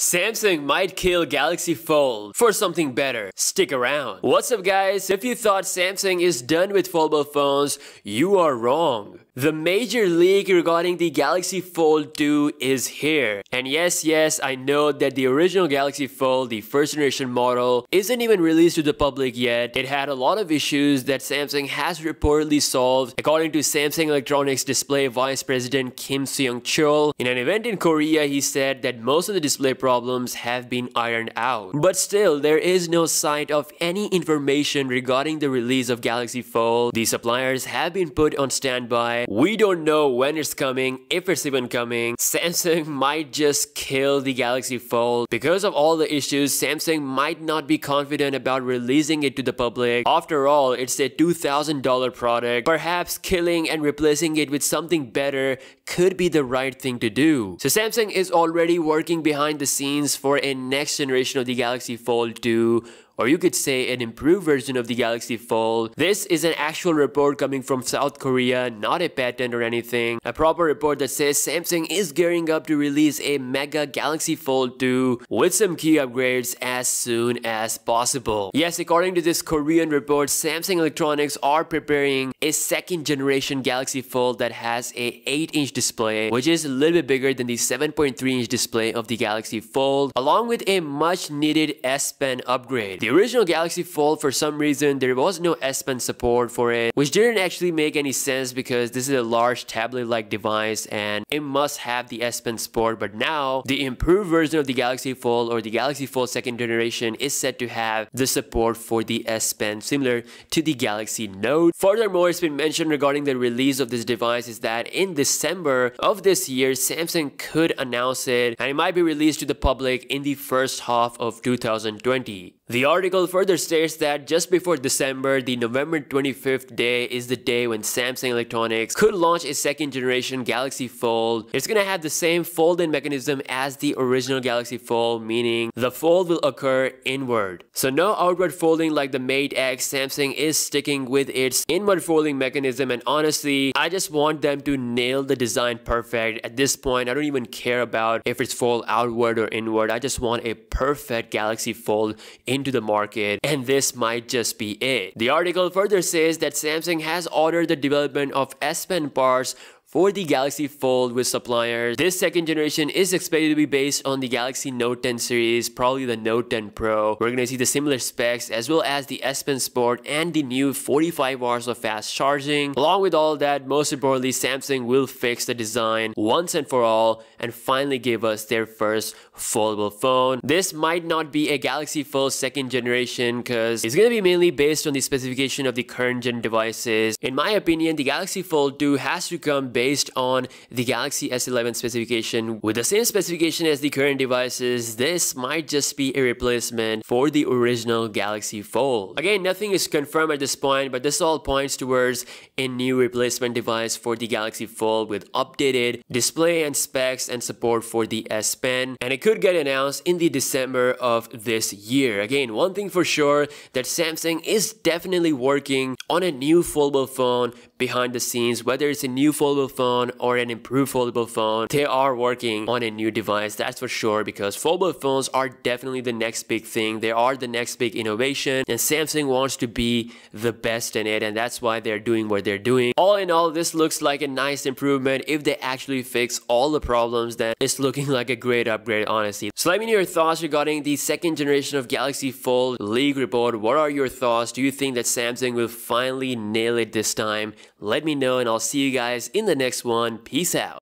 Samsung might kill Galaxy Fold for something better. Stick around. What's up guys? If you thought Samsung is done with foldable phones, you are wrong. The major leak regarding the Galaxy Fold 2 is here. And yes, yes, I know that the original Galaxy Fold, the first generation model, isn't even released to the public yet. It had a lot of issues that Samsung has reportedly solved. According to Samsung Electronics Display Vice President Kim Seung-chul. in an event in Korea, he said that most of the display problems have been ironed out. But still, there is no sign of any information regarding the release of Galaxy Fold. The suppliers have been put on standby we don't know when it's coming, if it's even coming. Samsung might just kill the Galaxy Fold. Because of all the issues, Samsung might not be confident about releasing it to the public. After all, it's a $2,000 product. Perhaps killing and replacing it with something better could be the right thing to do. So Samsung is already working behind the scenes for a next generation of the Galaxy Fold 2 or you could say an improved version of the Galaxy Fold. This is an actual report coming from South Korea, not a patent or anything. A proper report that says Samsung is gearing up to release a mega Galaxy Fold 2 with some key upgrades as soon as possible. Yes, according to this Korean report, Samsung Electronics are preparing a second generation Galaxy Fold that has a 8-inch display, which is a little bit bigger than the 7.3-inch display of the Galaxy Fold, along with a much needed S Pen upgrade. The original Galaxy Fold, for some reason, there was no S Pen support for it, which didn't actually make any sense because this is a large tablet-like device and it must have the S Pen support. But now, the improved version of the Galaxy Fold or the Galaxy Fold second generation is said to have the support for the S Pen, similar to the Galaxy Note. Furthermore, it's been mentioned regarding the release of this device is that in December of this year, Samsung could announce it and it might be released to the public in the first half of 2020. The article further states that just before December, the November 25th day is the day when Samsung Electronics could launch a second generation Galaxy Fold. It's gonna have the same fold-in mechanism as the original Galaxy Fold, meaning the fold will occur inward. So no outward folding like the Mate X, Samsung is sticking with its inward folding mechanism and honestly, I just want them to nail the design perfect. At this point, I don't even care about if it's fold outward or inward. I just want a perfect Galaxy Fold in into the market and this might just be it. The article further says that Samsung has ordered the development of S Pen parts for the Galaxy Fold with suppliers. This second generation is expected to be based on the Galaxy Note 10 series, probably the Note 10 Pro. We're gonna see the similar specs as well as the S Pen Sport and the new 45 hours of fast charging. Along with all that, most importantly, Samsung will fix the design once and for all and finally give us their first foldable phone. This might not be a Galaxy Fold second generation because it's gonna be mainly based on the specification of the current gen devices. In my opinion, the Galaxy Fold 2 has to come based on the Galaxy S11 specification. With the same specification as the current devices, this might just be a replacement for the original Galaxy Fold. Again, nothing is confirmed at this point, but this all points towards a new replacement device for the Galaxy Fold with updated display and specs and support for the S Pen, and it could get announced in the December of this year. Again, one thing for sure that Samsung is definitely working on a new foldable phone behind the scenes, whether it's a new foldable phone or an improved foldable phone, they are working on a new device, that's for sure, because foldable phones are definitely the next big thing. They are the next big innovation, and Samsung wants to be the best in it, and that's why they're doing what they're doing. All in all, this looks like a nice improvement. If they actually fix all the problems, then it's looking like a great upgrade, honestly. So let me know your thoughts regarding the second generation of Galaxy Fold League report. What are your thoughts? Do you think that Samsung will finally nail it this time? Let me know, and I'll see you guys in the next one. Peace out.